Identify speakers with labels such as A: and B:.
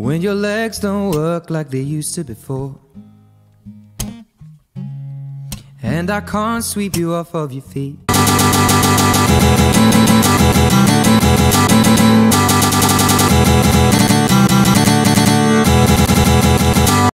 A: When your legs don't work like they used to before. And I can't sweep you off of your feet.